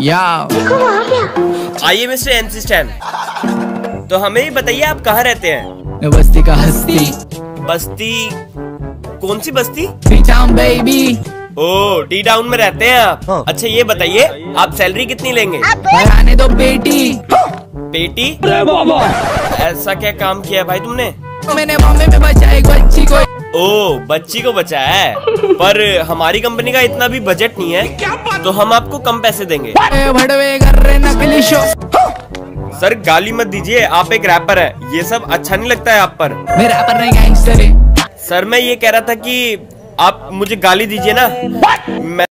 या। आइए mister stand. तो हमें ही बताइए आप कहाँ रहते हैं? बस्ती का हस्ती। बस्ती? कौन सी बस्ती? Town baby O D town में रहते हैं आप? हाँ। अच्छा ये बताइए आप सैलरी कितनी लेंगे? आने दो बेटी। बेटी? ऐसा क्या काम किया भाई तुमने? मैंने बॉम्बे में बचा एक बच्ची को। ओ बच्ची को बचाया है? पर हमारी कंपनी का इतना भी बजट नहीं है तो हम आपको कम पैसे देंगे। ए, भड़वे कर रहे नकली शो। सर गाली मत दीजिए आप एक रैपर है। ये सब अच्छा नहीं लगता है आप पर। मेरा पर नहीं सर मैं ये कह रहा था कि आप मुझे गाली दीजिए ना। मैं